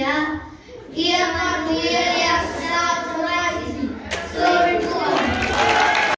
я, Герман, я сад.